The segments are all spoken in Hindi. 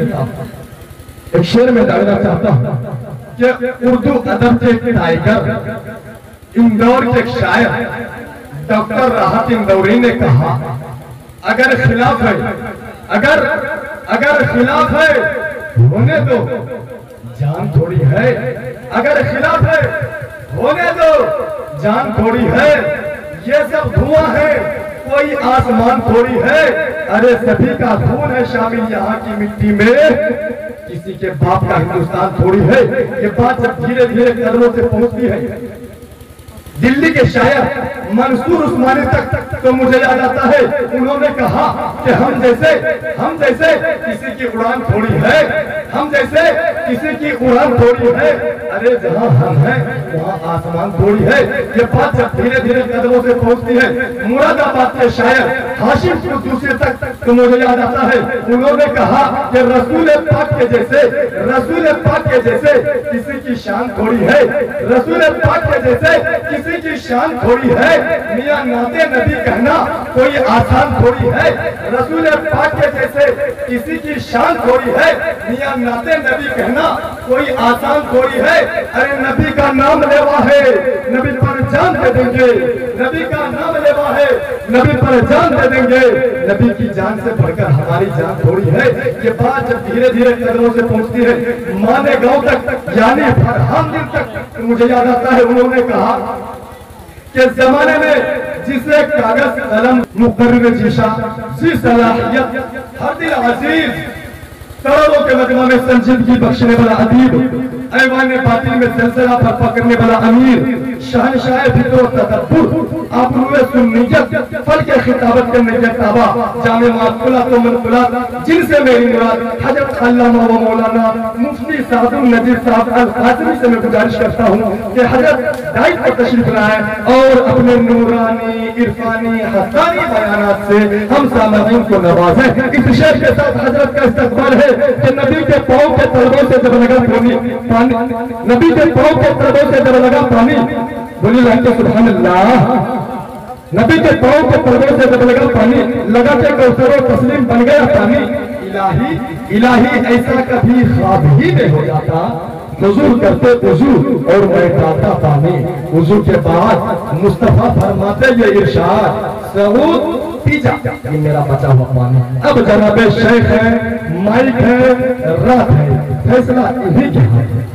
एक शेर में डालना चाहता हूँ कि उर्दू अदब के टाइगर इंदौर के शायर, डॉक्टर राहत इंदौरी ने कहा, अगर खिलाफ है, अगर अगर खिलाफ है, होने दो, जान थोड़ी है, अगर खिलाफ है, होने दो, जान थोड़ी है ये सब धुआँ है, कोई आसमान थोड़ी है। अरे सभी का खून है शामिल यहाँ की मिट्टी में। किसी के बाप का हिंदुस्तान थोड़ी है। ये बात जब धीरे धीरे कदमों से पहुँचती है। दिल्ली के शायर मंसूर उस्मानी तक तो मुझे याद आता है, उन्होंने कहा कि हम जैसे हम जैसे किसी की उड़ान थोड़ी है, हम जैसे किसी की उड़ान थोड़ी है। अरे जहाँ हम हैं, वहाँ आसमान थोड़ी है। ये बात जब धीरे धीरे कदमों से पहुँचती है, मुरादाबाद के शायर हाशिम दूसरे तक तो मुझे याद आता है। उन्होंने कहा कि रसूल पाक के जैसे, रसूल पाक के जैसे किसी की शान थोड़ी है। रसूल पाक के जैसे किसी की शान थोड़ी है, मियाँ नाते नबी कहना कोई आसान थोड़ी है। रसूल पाक के जैसे किसी की शान थोड़ी है, मियाँ नाते नबी कहना कोई आसान थोड़ी है। अरे नबी का नाम लेवा है, नबी पर जान दे देंगे। नबी का नाम लेवा है, नबी पर जान दे देंगे। नबी की जान से बढ़कर हमारी जान थोड़ी है, ये बात जब धीरे धीरे कदमों से पहुँचती है, माने गाँव तक, यानी फरहान दिन तक, मुझे याद आता है, उन्होंने कहा कि जमाने में जिसे कागज़, कलम मुकर जिशा जी सलाहियत अज़ीज़, करोड़ों के मजमा में संजीदगी बख्शने वाला अदीब ऐवान बातिल में सिलसिला पर पकड़ने वाला अमीर शहनशाह फ़िक्र तदब्बुर। आप रुए सुन्नियत फल के खिताबत करने के ताबा, जामे माकुला तो मनकुला जिनसे मेरी मुराद, हज़रत अल्लामा व मौलाना मुफ्ती सादुल नजीर साहब अल काजमी से मैं गुजारिश करता हूँ कि हज़रत डाइट पर तशरीफ़ लाए और अपने नूरानी, इरफानी हसानी बयानात से हम सामईन को नवाजें। इस शेर के साथ हज़रत का इस्तकबाल है कि नबी के पाँव के तलबों से जब लगा पानी, नबी के पाँव के तलबों से जब लगा पानी बोली लगे सुबहान अल्लाह नबी के पाँव के तलबों से जब लगा पानी, लगा के कौसर तस्लीम बन गया पानी, इलाही इलाही ऐसा कभी ख्वाब ही नहीं हो जाता। वज़ू करते वज़ू और मैं गाता पानी। वज़ू के बाद मुस्तफ़ा फरमाते, ये इरशाद पी ये मेरा बचा हुआ पानी। अब जनाब शेख है, माइक है, रात है, फैसला इन्हीं के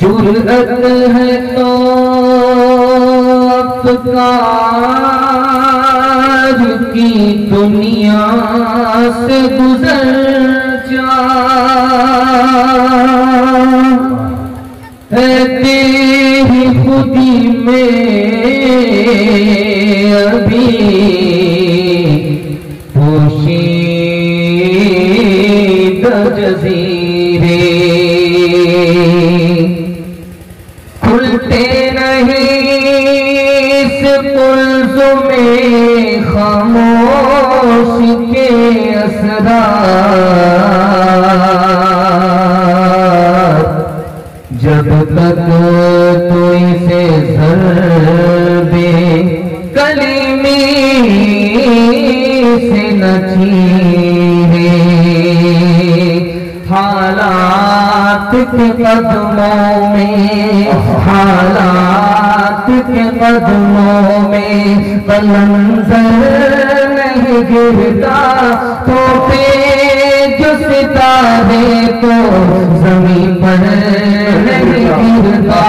जुर्अत है तो की दुनिया से गुजर जा। तेरी खुदी में अभी पोशीदा जजीरे खामोश के असरार जब तक तो इसे सर्वे कलीमी से न चीरे हालात के कदमों में हालात के कदमों में कलंदर नहीं गिरता तो पे जो सितारे तो ज़मीन पर नहीं गिरता।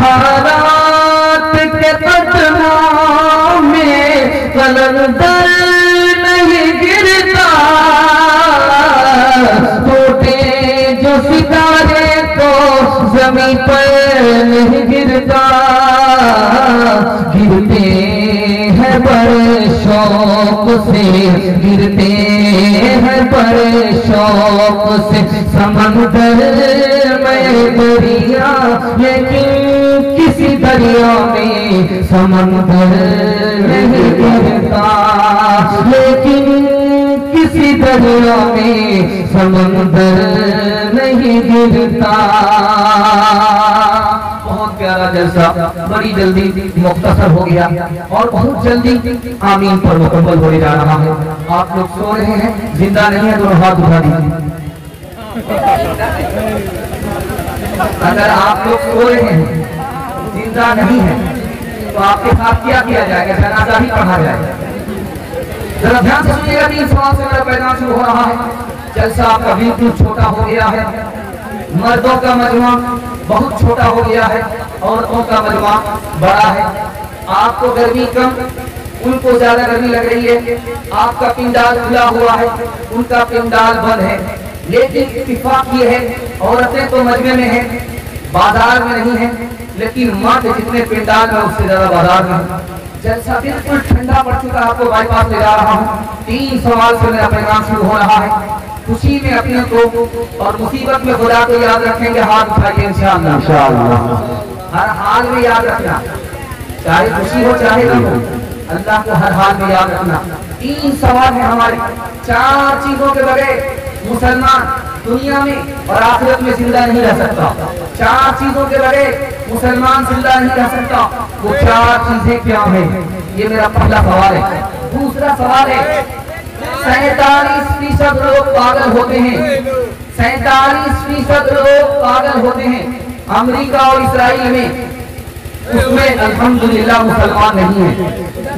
हालात के कदमों में कलंदर नहीं गिरता। टूटे जो सितारे तो ज़मीन पर नहीं गिरते। से गिरते हैं बड़े शौक से समंदर में दरिया, लेकिन किसी दरिया में समंदर नहीं गिरता। लेकिन किसी दरिया में समंदर नहीं गिरता। जलसा बड़ी जल्दी मुख्तसर हो गया और बहुत जल्दी आमीन पर मुकम्मल होने जा रहा है। आप लोग सो रहे हैं, ज़िंदा नहीं है दोनों हाथ उठा दीजिए। अगर आप लोग सो रहे हैं, ज़िंदा नहीं है तो आपके साथ क्या किया जाएगा? जनाजा ही पढ़ा जाएगा जरा ध्यान से सुनिएगा तीन सवाल से मेरा पैगाम शुरू हो रहा है। जलसा आपका बिल्कुल छोटा हो गया है। मर्दों का मजमा बहुत छोटा हो गया है औरतों का मजमा बड़ा है। आपको गर्मी कम, उनको ज़्यादा गर्मी लग रही है। आपका पिंडाल खुला हुआ है, उनका पिंडाल बंद है। लेकिन इतफाक ये है, औरतें तो मजमे में है, बाज़ार में नहीं है, लेकिन मर्द जितने पिंडाल में उससे ज़्यादा बाज़ार में। जलसा बिल्कुल ठंडा पड़ चुका है, आपको बाईपास ले जा रहा हूँ। तीन सवाल से मेरा पैगाम शुरू हो रहा है। खुशी में अपने को और मुसीबत में खुदा को याद रखेंगे हाथ उठाइए इंशाअल्लाह। हर हाल में याद रखना। चाहे खुशी हो चाहे गम हो अल्लाह को हर हाल में याद रखना। तीन सवाल है हमारे। चार चीज़ों के बगैर मुसलमान दुनिया में और आखिरत में ज़िंदा नहीं रह सकता। चार चीज़ों के बगैर मुसलमान ज़िंदा नहीं रह सकता। वो चार चीज़ें क्या है? ये मेरा पहला सवाल है। दूसरा सवाल है सैतालीस फ़ीसद लोग पागल होते हैं। सैतालीस फ़ीसद लोग पागल होते हैं अमेरिका और इसराइल में। उसमें अल्हम्दुलिल्लाह मुसलमान नहीं है।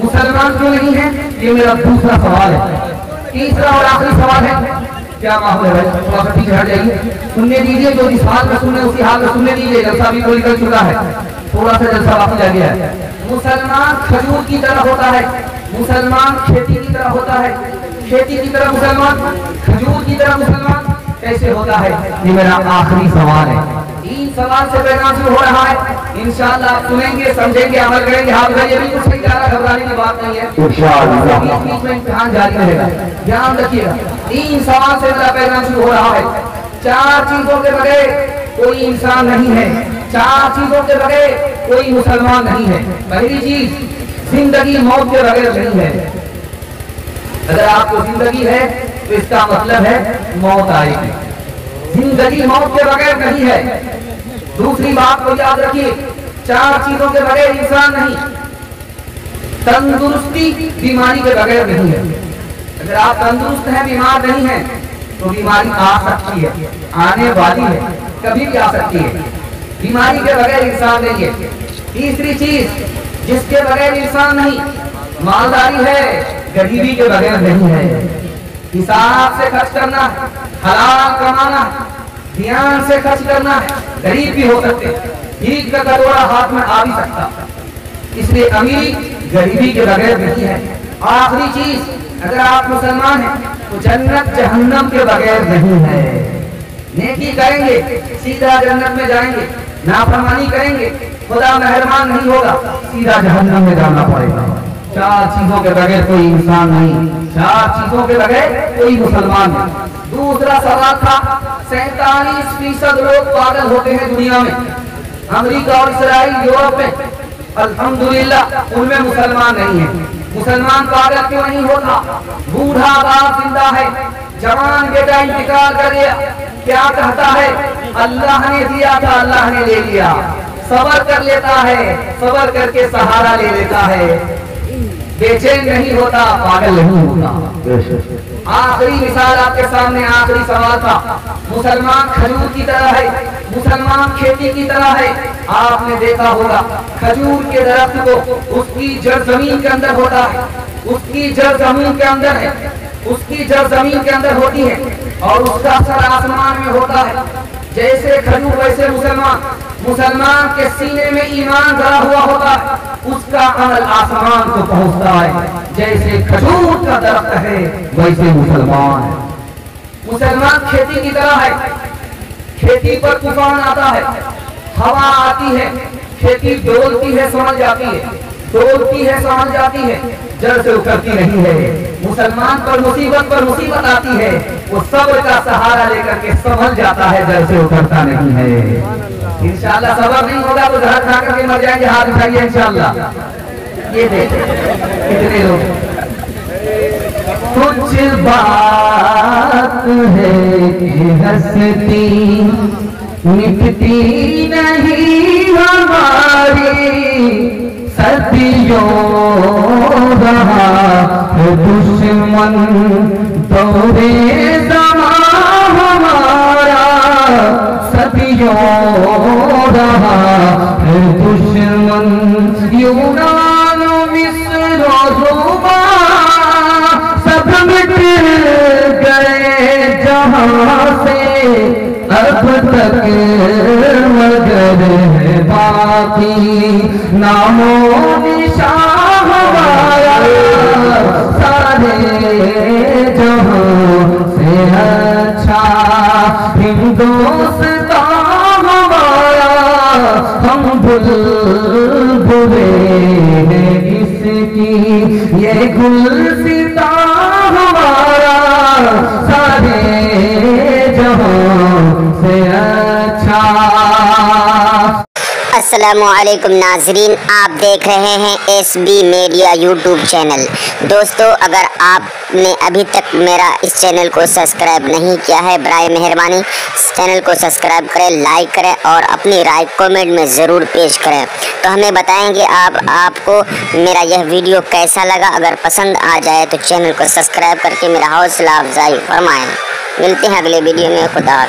मुसलमान क्यों नहीं है? ये मेरा दूसरा सवाल है। तीसरा और आखिरी सवाल है। क्या माहौल है थोड़ा सा पीछे हट जाइए। सुनने दीजिए, जो जिस हाल में सुनने उसी हाल में सुनने दीजिए। जलसा भी तो निकल चुका है। थोड़ा सा जलसा वापस आ गया है। मुसलमान खजूर की तरह होता है। मुसलमान खेती की तरह होता है। खेती की तरह मुसलमान खजूर की तरह मुसलमान कैसे होता है? ये मेरा आखिरी सवाल है। तीन सवाल से पैगाम शुरू हो रहा है। इंशाल्लाह आप सुनेंगे समझेंगे अमल करेंगे। हाथ बिल्कुल सही जा रहा घबराने की बात नहीं है। बीच बीच में इम्तिहान जारी रहेगा। ध्यान रखिएगा। तीन सवाल से मेरा पैगाम शुरू हो रहा है। चार चीज़ों के बगैर कोई इंसान नहीं है। चार चीज़ों के बगैर कोई मुसलमान नहीं है। पहली चीज़ ज़िंदगी मौत के बगैर नहीं है। अगर आपको ज़िंदगी है तो इसका मतलब है मौत आएगी ज़िंदगी मौत के बगैर नहीं है। दूसरी बात को याद रखिए, चार चीज़ों के बगैर इंसान नहीं, तंदुरुस्ती बीमारी के बगैर नहीं है। अगर आप तंदुरुस्त हैं, बीमार नहीं हैं तो बीमारी आ सकती है, आने वाली है, कभी भी आ सकती है। बीमारी के बगैर इंसान नहीं है। तीसरी चीज़, जिसके बगैर इंसान नहीं, मालदारी है गरीबी के बगैर नहीं है। हिसाब से खर्च करना, हलाल कमाना, ध्यान से खर्च करना, गरीब भी हो सकते ठीक का कटोरा हाथ में आ भी सकता। इसलिए अमीरी गरीबी के बगैर नहीं है। आखिरी चीज़, अगर आप मुसलमान हैं तो जन्नत जहन्नम के बगैर नहीं है। नेकी करेंगे, सीधा जन्नत में जाएँगे। नाफरमानी करेंगे, खुदा मेहरबान नहीं होगा, सीधा जहन्नम में जाना पड़ेगा। चार चीज़ों के बगैर कोई इंसान नहीं। चार चीज़ों के बगैर कोई मुसलमान नहीं। दूसरा सवाल था, सैतालीस फ़ीसद लोग पागल होते हैं दुनिया में। अमेरिका और इसराइल, यूरोप में। अल्हम्दुलिल्लाह, उनमें मुसलमान नहीं है। मुसलमान पागल क्यों नहीं होता? बूढ़ा बाप ज़िंदा है। जवान बेटा इंतकाल कर गया क्या कहता है? अल्लाह ने दिया था, अल्लाह ने ले लिया। सबर कर लेता है, सबर करके सहारा ले लेता है। बेचैन नहीं होता, पागल नहीं होता। आखिरी मिसाल आपके सामने, आखिरी सवाल था। मुसलमान खजूर की तरह है, मुसलमान खेती की तरह है। आपने देखा होगा, खजूर के दरख्त को उसकी जड़ ज़मीन के अंदर होता है। उसकी जड़ ज़मीन के अंदर है, उसकी जड़ ज़मीन के अंदर होती है और उसका असर आसमान में होता है। जैसे खजूर, वैसे मुसलमान। मुसलमान के सीने में ईमान भरा हुआ होता है। उसका अमल आसमान को पहुँचता है। जैसे खजूर का दरख्त है, वैसे मुसलमान है। मुसलमान खेती की तरह है। खेती पर तूफ़ान आता है। हवा आती है। खेती डोलती है, समझ जाती है। डोलती है, समझ जाती है। जड़ से उतरती नहीं है। मुसलमान पर मुसीबत पर मुसीबत आती है। वो सब्र का सहारा लेकर के संभल जाता है, जड़ से उतरता नहीं है। इंशाल्लाह सबर नहीं होगा तो जहर खा करके मर जाएँगे, हाथ उठाइए इंशाल्लाह। ये देखे कितने लोग। कुछ बात है हंसती, मिटती नहीं हमारी। सदियों रहा दुश्मन दौरे जमा हमारा सदियों रहा दुश्मन यूनान सब मिट गए जहाँ से अब मगर बाकी नामो निशान सारे जहाँ से अच्छा हिंदुस्तान हमारा हम भूल बुरे इसकी ये गुलसिता असलकुम नाजरीन आप देख रहे हैं S B media YouTube channel दोस्तों, अगर आपने अभी तक मेरा इस चैनल को सब्सक्राइब नहीं किया है बर मेहरबानी। इस चैनल को सब्सक्राइब करें लाइक करें और अपनी राय कमेंट में ज़रूर पेश करें। तो हमें बताएँगे आप, आपको मेरा यह वीडियो कैसा लगा। अगर पसंद आ जाए तो चैनल को सब्सक्राइब करके मेरा हौसला अफजाई फरमाएँ। मिलते हैं अगले वीडियो में। खुदा।